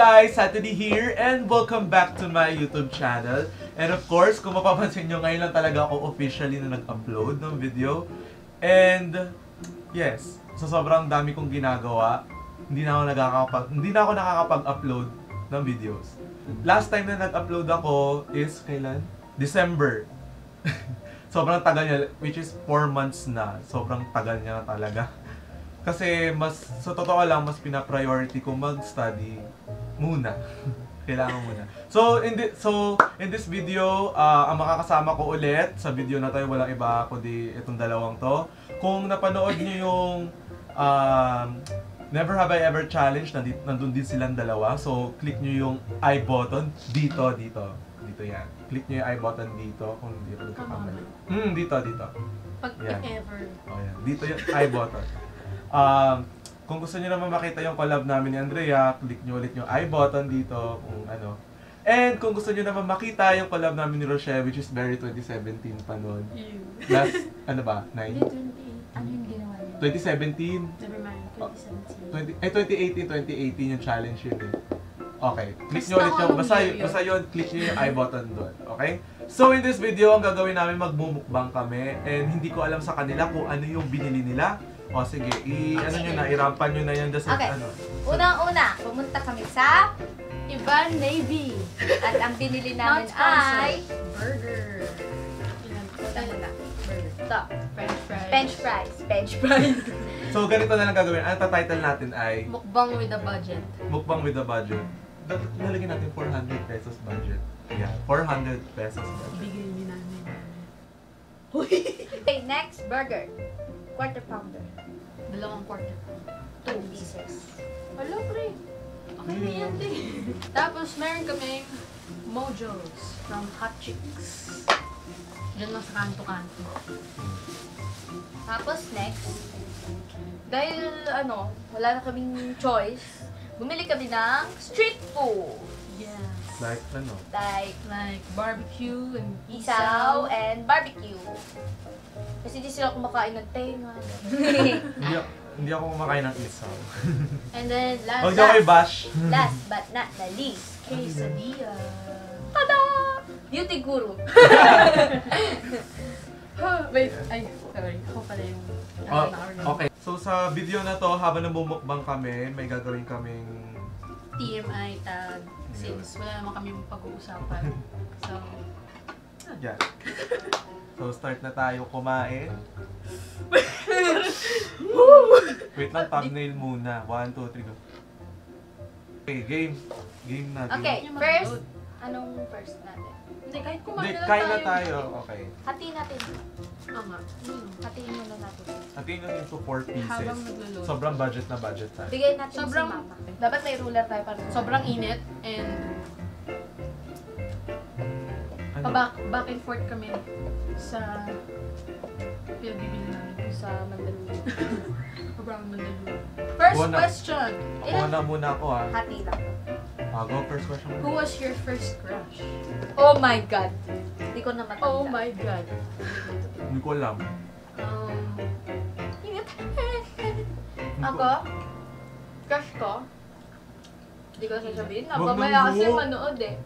guys! Saturday here and welcome back to my YouTube channel. And of course, kung mapapansin nyo, ngayon lang talaga ako officially na nag-upload ng video. And yes, so sobrang dami kong ginagawa. Hindi na ako nakakapag hindi na ako nakakapag-upload ng videos. Last time na nag-upload ako is kailan? December. sobrang tagal niya, which is 4 months na. Sobrang tagal niya na talaga. Kasi mas, sa totoo lang, mas pina-priority ko mag-study muna. Kailangan muna. So, in, thi- so, in this video, ah, ang makakasama ko ulit sa video na to, ay walang iba kundi itong dalawang to. Kung napanood niyo yung um, Never Have I Ever Challenge, nandit, nandun din silang dalawa. So, click nyo yung I button dito, dito. Dito yan. Click nyo yung I button dito kung hindi ako nagkakamali. Hmm, dito, dito. Pag Yan. ever. Oh, yan. Dito yung I button. Um, kung gusto niyo naman makita yung collab namin ni Andrea, click nyo ulit yung I button dito kung ano. And kung gusto niyo naman makita yung collab namin ni Rochelle, which is very 2017 pa noon. Last, ano ba? Hindi, 9? 28. Ano yung ginawa niya? 2017? Never mind. 2017. 20, eh, 2018, 2018 yung challenge yun eh. Okay. Click nyo ulit yung, basta, basta yun, click nyo yung I button doon. Okay? So in this video, ang gagawin namin, magmumukbang kami. And hindi ko alam sa kanila kung ano yung binili nila. O sige, i, ano nyo na, irampan nyo na yan sa Okay. ano. Unang-una, pumunta kami sa Ivan Navy. at ang binili namin ay Burger. Burger. Ito, French fries. French fries. French fries. So ganito na lang gagawin. Ang title natin ay Mukbang with a budget. Mukbang with a Budget. Dapat nalagyan natin 400 pesos budget. Yeah, 400 pesos budget. Ibigay din namin. okay, next, burger. Quarter pounder. Dalawang quarter. Two pieces. Wala, pre. Okay na yan, te. Tapos, meron kaming Mojos from Hot Chicks. Diyan lang sa kanto-kanto. Tapos next, dahil ano, wala na kaming choice, bumili kami ng street food. Yes. Like, ano? Like Like barbecue and isaw and barbecue. Kasi di sila kumakain ng tenga. Hindi, ako- hindi ako kumakain ng isaw. And then last, Huwag ako i-bash. Last but not the least, quesadilla. tada! Beauty guru. Wait, ay, sorry. Ako pala yung Oh, uh, okay. So sa video na to, habang namumukbang kami, may gagawin kaming TMI tag since wala naman kami pag-uusapan. So, yan. So start na tayo kumain. Wait lang, thumbnail muna. 1, 2, 3, go. Okay, game. Game na. game. Okay, first, anong first natin? Hindi, kahit Hindi, kumain na lang kain na tayo. Okay. Hatiin natin. Nga. Hmm. Hatiin muna natin. Atin nyo into 4 pieces. Habang. Sobrang budget na budget tayo. Bigay natin Sobrang- si mama. Dapat may ruler tayo para Sobrang init and Ano? pa-back back and forth kami sa pinagbibili namin. sa Mandaluyong. Sobrang mandalo. First na. question. Ako na muna ako ha. Hati lang. Ah, go first question. Who was your first crush? Oh my God. Hindi ko na matanda. Oh my God. Hindi ko alam. Um, Hindi Ako? Crush ko? Hindi ko sasabihin na. Wag Mamaya na, kasi manood eh.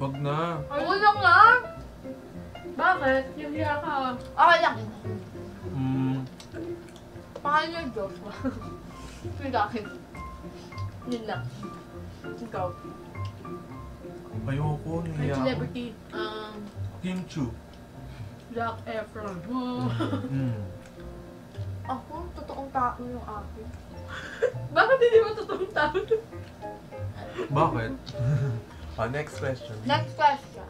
Wag na. Ako lang nga. Bakit? Yung hiya ka. Okay lang. Mm, Pangalan niya Joshua. Yung akin. Yun lang. Ikaw. ayoko. Nahiya ako. celebrity. Um, Kim Chu. Zac Efron. Mm. Ako, totoong tao yung akin. bakit hindi mo totoong tao? Bakit? ah, next question. Next question.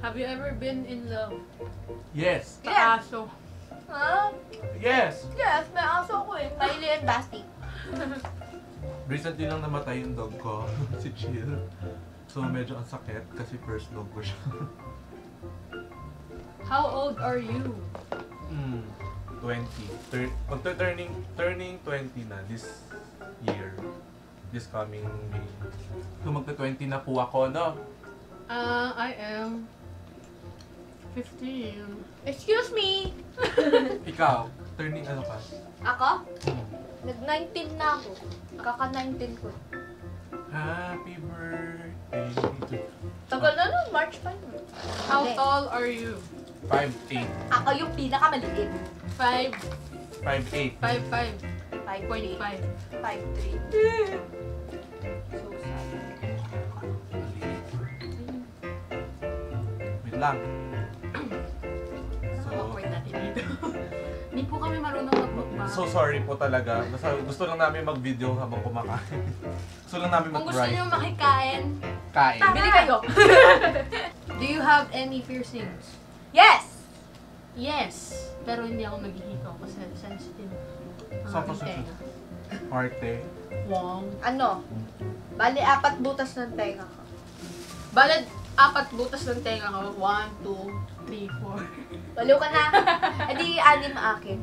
Have you ever been in love? Yes. Sa Yeah. aso. Ah, Yes. yes, may aso ko eh. Kylie and Basti. Recently lang namatay yung dog ko, si Chill. So medyo ang sakit kasi first dog ko siya. How old are you? mm, 20. Tur- magta- turning turning 20 na this year. This coming May. So magta-20 na po ako, no? Uh, I am 15. Excuse me! Ikaw, turning ano ka? Ako? Hmm. Nag-19 na ako. Kaka-19 ko. Happy birthday to Tagal na nun, March 5. How Okay. tall are you? 5'8". Ako yung pinakamaliit. 5, 5'8". 5, 5, 5.8. 5. 5'3. Lang. So, Awkward natin dito. Hindi po kami marunong mag-mukbang. so sorry po talaga. Basta gusto lang namin mag-video habang kumakain. gusto lang namin Kung gusto mag-drive. niyo makikain, Kain. Bili kayo. do you have any piercings? Yes! Yes. Pero hindi ako naghihikaw kasi sensitive. ang Saan ka aking tenga. Arte. Wow. Ano? Bali, apat butas ng tenga ko. Balad, apat butas ng tenga ko. One, two, three, four. Baliw ka na. E di, anim akin.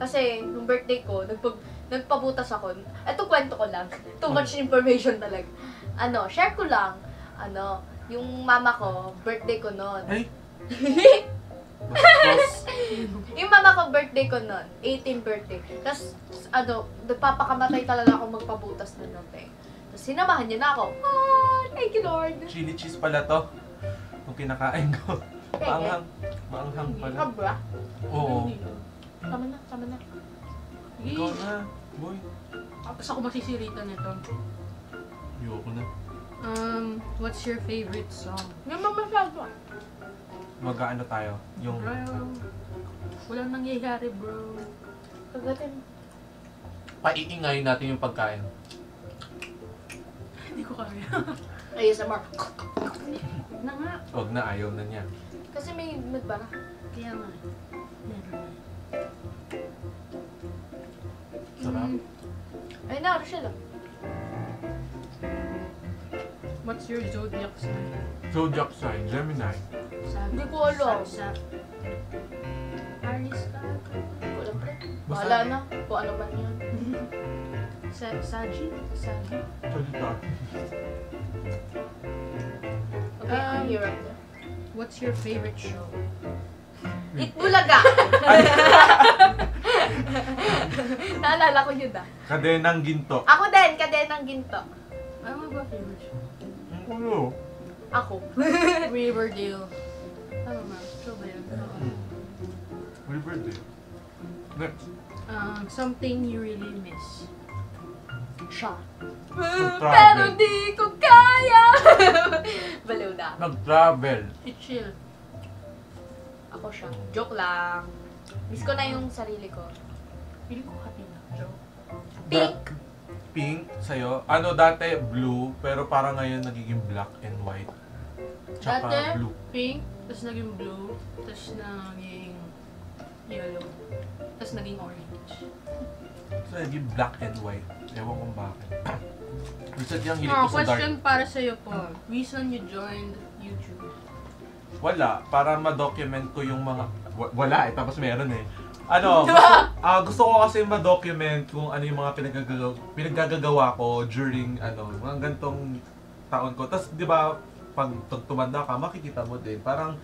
Kasi, nung birthday ko, nagpag, nagpabutas ako. Ito kwento ko lang. Too much information talaga. Ano, share ko lang. Ano, yung mama ko, birthday ko noon. Ay! Yung mama ko, birthday ko noon. 18 birthday. Tapos, ano, nagpapakamatay talaga ako magpabutas nun ng tenga. Tapos, sinamahan niya na ako. Ah, thank you, Lord. Chili cheese pala to. Kung kinakain ko. Maanghang. Maanghang pala. Kabra. Oo. Tama na, tama na. Ikaw na. Boy. Tapos ako masisirita nito. Ayoko na. Um, what's your favorite song? Hindi mo masyado. ah. Mag-ano tayo? Yung... Bro, walang nangyayari bro. Kagatin. Paiingayin natin yung pagkain. Hindi ko kaya. ASMR. na nga. Huwag na, ayaw na niya. Kasi may nagbara. Kaya nga. Mind. Sarap. Mm, Ay na, Rochelle. ah. what's your zodiac sign? Zodiac sign, Gemini. Sabi, Hindi ko alam. Sa, Aries ka? Hindi ko alam pre. Basta- Bahala na. Kung ano man yun. Sa, Saji? Saji? Sagittarius. Okay, Um, there. What's your favorite show? Eat Bulaga! Ay! Naalala ko yun ah. Kadenang ginto. Ako din, kadenang ginto. Ano ba favorite show? Ano? Ako. Riverdale. Tama ba? Show ba yun? Hmm. Riverdale. Next. Um, something you really miss. Siya. Pero di ko kaya! Baliw na. Mag-travel. I-chill. Ako siya. Joke lang. Miss ko na yung sarili ko. Pili ko happy na. Joke. Pink. Pink sa'yo. Ano dati blue, pero parang ngayon nagiging black and white. Tsaka Dati, blue. pink, tapos naging blue, tapos naging yellow, tapos naging orange. So naging black and white. Ewan kung bakit. Minsan yung hilig ko sa dark. question para sa'yo po. Reason you joined YouTube? Wala. Para ma-document ko yung mga... wa- Wala eh. Tapos meron eh. Ano, gusto, ah, gusto ko kasi ma-document kung ano yung mga pinaggagawa, pinaggagawa ko during ano, mga gantong taon ko. Tapos, di ba, pag pag tumanda ka, makikita mo din. Parang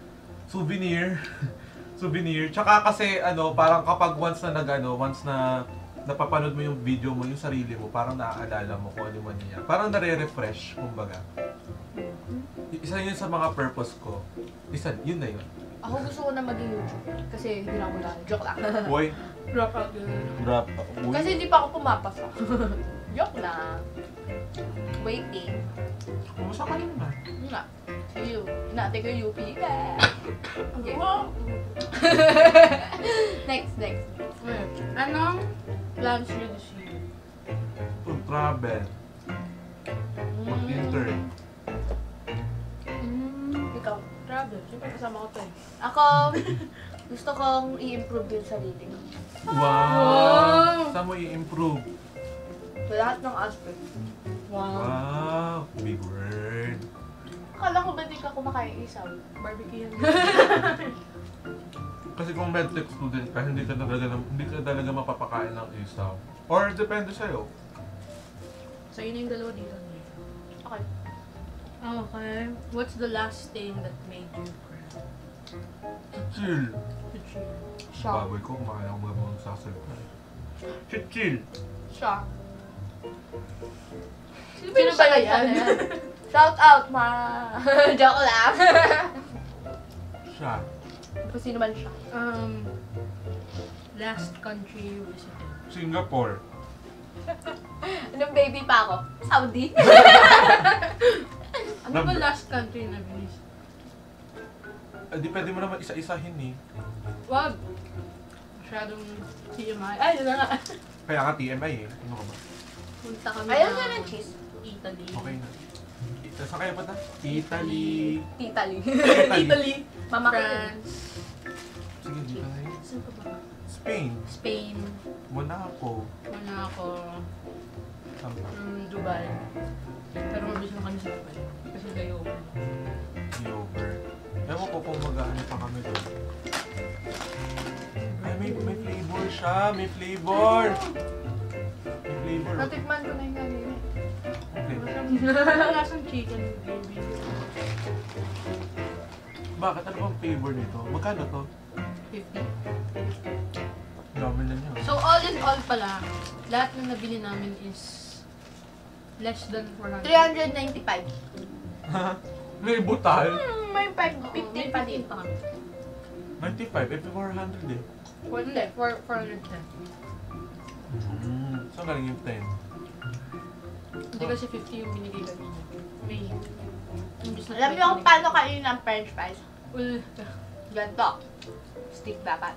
souvenir. souvenir. Tsaka kasi, ano, parang kapag once na nag, ano, once na napapanood mo yung video mo, yung sarili mo, parang naaalala mo kung ano man niya. Parang nare-refresh, kumbaga. Isa yun sa mga purpose ko. Isa, yun na yun. Ako gusto ko na maging YouTube. Kasi hindi na ako lalo. Joke lang. Boy, Drop out yun. rap. Uy. Kasi hindi pa ako pumapasa. Joke lang. Waiting. Kumusta ka naman? Yun nga. You. Inaantay ko yung UP. Next, next. Okay. Anong plans niyo this year? To travel. Mag-intern. Mm, Ikaw. travel. Siyempre kasama ko to eh. Ako, gusto kong i-improve yung sarili ko. Wow! Saan mo i-improve? Sa lahat ng aspect. Wow. Wow! Big word. Akala ko ba di ka kumakain isaw? Barbecue yan. Kasi kung medtech student ka, hindi ka talaga, hindi ka talaga mapapakain ng isaw. Or depende sa'yo. so yun na yung dalawa dito. Okay. Okay. What's the last thing that made you cry? Chill. To chill. Siya. Baboy ko, kumakain ako mga mga sasalita. Chill, chill. Siya. Sino ba yung siya yan? Shout out, ma! Joke lang. Siya. Kung sino man siya. Um, last country you visited. Singapore. Anong baby pa ako? Saudi. Ano ba Number- last country na binis? Eh, di pwede mo naman isa-isahin eh. Wag! Masyadong TMI. Ay, yun na nga. Kaya nga TMI eh. Ano ka ba? Punta kami Ayaw na ng cheese. Italy. Okay na. I- Saan kayo punta? Italy. Italy. Italy. Mama ko. France. Saan pa ba? Spain. Spain. Monaco. Monaco. Pa? Um, Dubai. Pero mabilis na kami sa Dubai. Kasi layo. over. Ewan ko kung mag-ano pa kami doon. Ay, may, may flavor siya. May flavor. May flavor. Natikman ko na yung kanina. Okay. Lasang chicken gravy. Bakit? Ano bang flavor nito? Magkano to? 50. Dami na niya. So all in all pala, lahat na nabili namin is less than 400. 395. May butal. Hmm, may 5, Oo, 15 may pa din. 15 pa kami. 95. Eh, 400 eh. Four, hindi, four- 410. Mm. Saan galing yung 10? Hindi kasi 50 yung binigay kanina. May... Alam niyo kung paano kainin ng french fries? Well, Ganito. Stick dapat.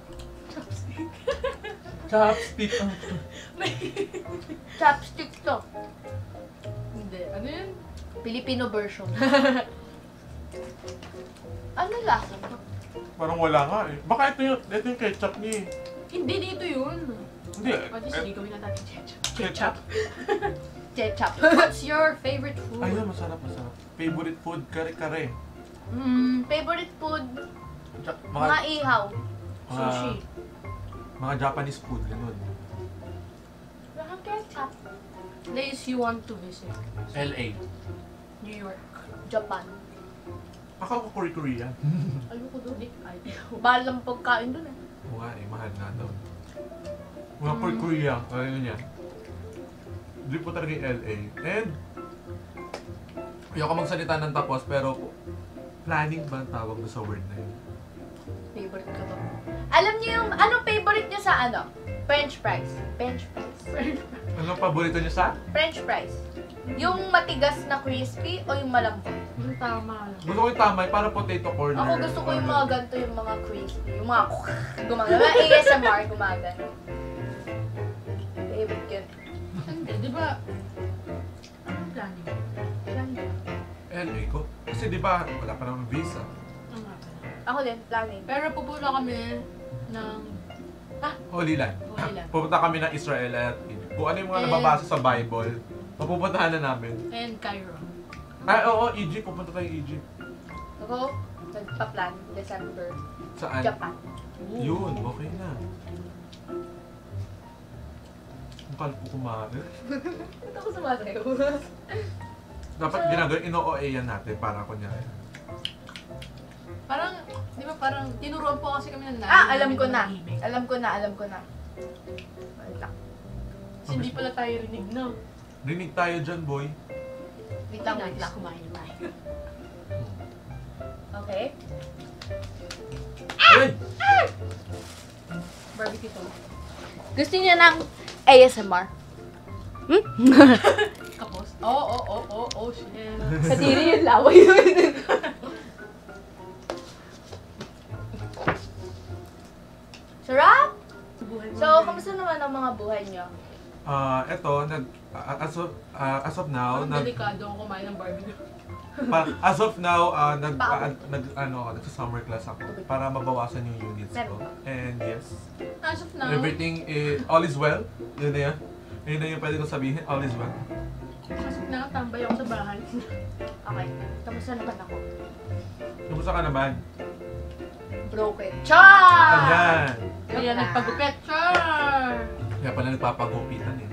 Chopstick. Chopstick to. hindi. Ano yun? Filipino version. ano lasa? Parang wala nga eh. Baka ito yung, ito yung ketchup niya eh. Hindi dito yun. Hindi. Eh, hindi gawin na natin ketchup. ketchup. Ketchup. What's your favorite food? Ayun, masarap, masarap. Favorite food, kare-kare. Mm, favorite food? Ja- Mga Mga, ihaw. mga, Sushi. mga Japanese food, ganun. Mga ketchup. Place you want to visit. LA. New York. Japan. Akala ko Korea. Ayoko doon. Hindi. Ay, Mahal lang pagkain dun eh. Oo nga eh, mahal nga daw. Mga Mm. Korea, ayun yan. Hindi po talaga yung LA. And, ayoko magsalita ng tapos, pero planning ba ang tawag doon sa word na yun? Favorite ko to. Alam niyo yung, anong favorite niyo sa ano? French fries. French fries. Anong paborito niyo sa? French fries. Yung matigas na crispy o yung malambot? Yung tama lang. Gusto ko yung tama, parang potato corner. Ako gusto ko yung mga ganito, yung mga crispy. Yung mga gumagano. Mga ASMR gumagano. Favorite yun. Hindi, di ba? Anong planning? LA ko. Kasi di ba, wala pa naman visa. Ako din, planning. Pero pupunta kami ng Holy Land. Holy Land. Pupunta kami ng Israel at. Kung ano yung mga And- nababasa sa Bible, mapupuntahan na namin. and Cairo. Ay, oo, Egypt. Pupunta tayo Egypt. Ako, nagpa-plan, December, Saan? Japan. Yun, okay na. Ang kalpo kumari. Ba't ako sumasayo? Dapat ginagawa, ino-OA yan natin para kunyari. Parang, di ba parang, tinuruan po kasi kami ng nanay. ah, alam ko na. ibig. Alam ko na, alam ko na. Lang. Kasi hindi pala tayo rinig, no? Rinig tayo dyan, boy. Wait lang, wait lang. Kumain na tayo. Okay. Ay! Barbecue to. Gusto niya ng ASMR? Kapos. Oo, oo, oo, oo, oh, shit. Kadiri yung laway Sarap! So, kamusta naman ang mga buhay niyo? Ah, eto, nag, as, of, ah, as of now, Parang nag, delikado ang kumain ng barbecue. pa, as of now, ah, nag, ah, nag, ano, nagsa-summer class ako para mabawasan yung units ko. And yes, As of now, everything, is, all is well. Yun na yan. Yun na yung pwede ko sabihin, all is well. as of now, tambay ako sa bahay. Okay. Kamusta naman ako? Kumusta ka naman? Broken. Char! Ayan! Kaya nagpagupit. Char! Kaya pala nagpapagupitan eh.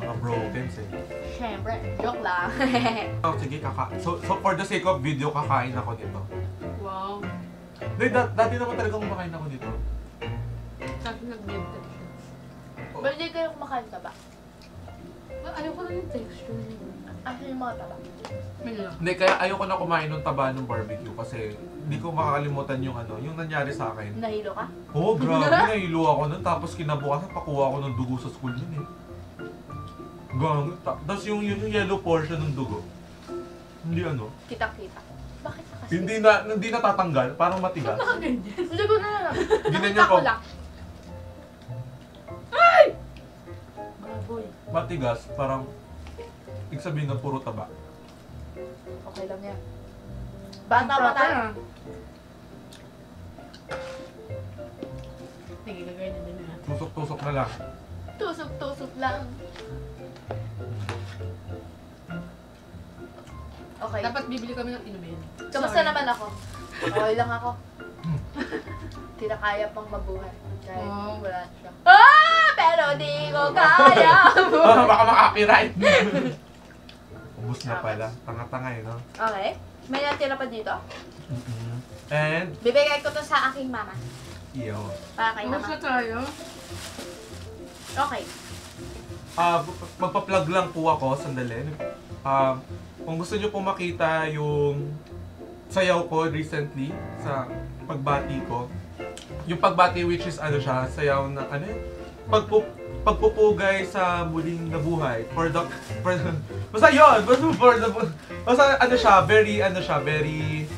Mga brokens eh. Siyempre, joke lang. Oh, sige, kaka so, so for the sake of video, kakain ako nito. Wow. Hindi, da- dati naman talaga kumakain ako nito. Sabi nag-med ka siya. Ba't hindi kayo kumakain ka ba? Ayoko na yung texture. Ano yung mga taba? Hindi, kaya ayoko na kumain ng taba ng barbecue kasi hindi ko makakalimutan yung ano, yung nangyari sa akin. Nahilo ka? Oo, oh, grabe, nahilo ako nun. Tapos kinabukasan, pakuha ako ng dugo sa school nun eh. Gang, ta- tapos yung, yung, yung yellow portion ng dugo. Hindi ano, Kita-kita. Bakit na kasi? hindi na, hindi natatanggal, parang matigas. Nakaganyan. Hindi ko na lang. Ginanyan ko, lang. Baboy. matigas, parang, ibig sabihin na puro taba. Okay lang yan. Bata pa tayo. Sige, gagawin na din na. Tusok-tusok na lang. Tusok-tusok lang. Okay. Dapat bibili kami ng inumin. Kamusta naman ako? Okay lang ako. Hindi na kaya pang mabuhay. Kahit Oh. wala siya. Ah! Pero di ko kaya. Baka makakiright. Ubus na pala. Tanga-tanga eh, no? okay. May natira pa dito. Mm-mm. And, Bibigay ko to sa aking mama. iyo. Para kay Ubus mama. na tayo. Okay. Ah, magpa-plug lang po ako, sandali. Um, kung gusto niyo po makita yung sayaw ko recently sa pagbati ko, yung pagbati which is ano siya, sayaw na ano yun? Pagpu pagpupugay sa muling nabuhay for the for basta yun basta for the basta ano siya very ano siya very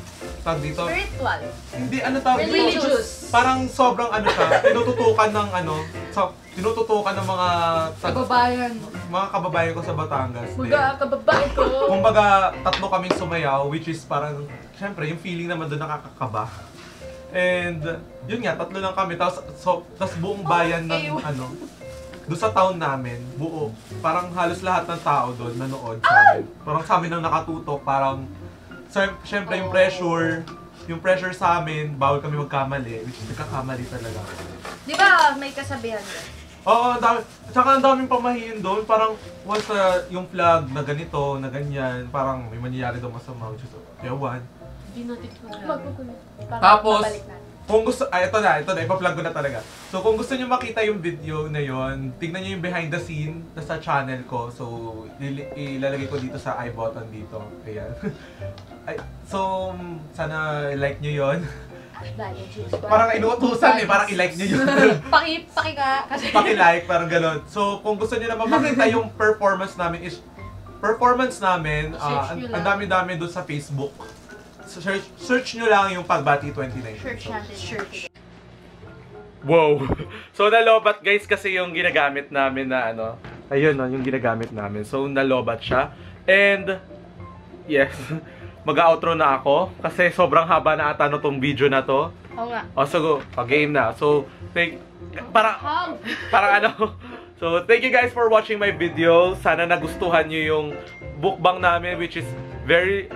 tag dito Spiritual. hindi ano tawag dito? Religious. parang sobrang ano siya tinututukan ng ano sa tinututukan ng mga tag- Kababayan. mga kababayan ko sa Batangas. Mga kababae ko. Kumbaga, tatlo kaming sumayaw, which is parang, syempre, yung feeling naman doon nakakakaba. And, yun nga, tatlo lang kami. Tapos, so, tapos buong bayan ng, ano, doon sa town namin, buo. Parang halos lahat ng tao doon nanood sa amin. Parang sa amin ang nakatutok, parang, sy- syempre, yung Oh. pressure, yung pressure sa amin, bawal kami magkamali, which is nagkakamali talaga. Di ba may kasabihan doon? Oo, ang dami. Tsaka ang daming pamahiin doon. Parang once na yung flag na ganito, na ganyan, parang may mangyayari daw masama, which is ewan. Hindi natin. Para Tapos, mabalik natin. Kung gusto, ay ito na, ito na, ipa-plug ko na talaga. So kung gusto niyo makita yung video na yon, tignan niyo yung behind the scene na sa channel ko. So ilalagay ko dito sa i button dito. Ayan. Ay, so sana like niyo yon. Parang inuutusan eh, parang i-like niyo yun. Paki, paki ka. Kasi Paki-like, parang gano'n. So, kung gusto niyo naman makita yung performance namin is performance namin, Search ang dami-dami doon sa Facebook. Search, search nyo lang yung Pagbati 2019. Church natin. Church. Wow! So, nalobat guys kasi yung ginagamit namin na ano, ayun no, yung ginagamit namin. So, nalobat siya. And, yes, mag-outro na ako kasi sobrang haba na ata no tong video na to. Oo nga. O, so, go, o, game na. So, thank, para, Hug! parang ano. So, thank you guys for watching my video. Sana nagustuhan nyo yung bookbang namin which is very,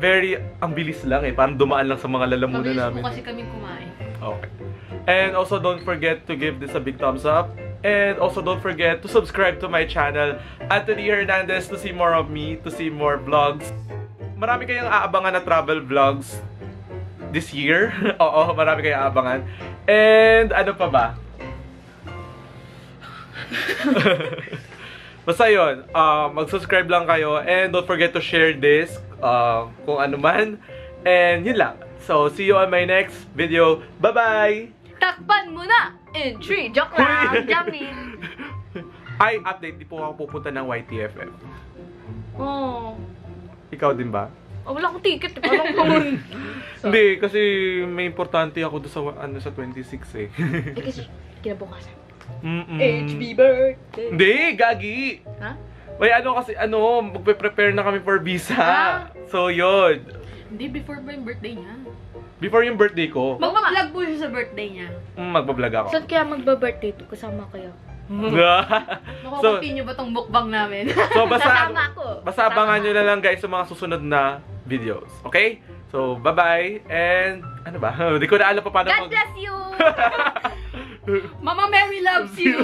very, ang bilis lang eh. Parang dumaan lang sa mga lalamunan Mabilis namin. po kasi kami kumain. Okay. And also don't forget to give this a big thumbs up. And also don't forget to subscribe to my channel, Anthony Hernandez, to see more of me, to see more vlogs. Marami kayong aabangan na travel vlogs this year. Oo, marami kayong aabangan. And ano pa ba? Basta yun, uh, mag-subscribe lang kayo and don't forget to share this uh, kung ano man. And yun lang. So, see you on my next video. Bye-bye! Takpan mo na! In 3, joke lang. Jamin. Ay, update. Di po ako pupunta ng YTFF. Oh. Ikaw din ba? Oh, wala akong ticket. Walang phone. Hindi, kasi may importante ako doon sa, ano, sa 26 eh. Eh, kasi kinabukasan. Mm-mm. birthday. Hindi, gagi! Ha? May ano kasi, ano, magpe-prepare na kami for visa. Ah. So, yun. Hindi, before ba yung birthday niya? Before yung birthday ko, Mag-vlog po siya sa birthday niya. mm, magbablog ako. Saan kaya magba-birthday to? Kasama kayo. So- Mako-continue ba tong mukbang namin? so, basta, ako. basta abangan nyo na lang guys sa mga susunod na videos. Okay? So, bye-bye. And, ano ba? Hindi ko na alam pa paano God bless you! Mama Mary loves you!